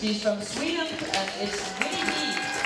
She's from Sweden and it's really neat.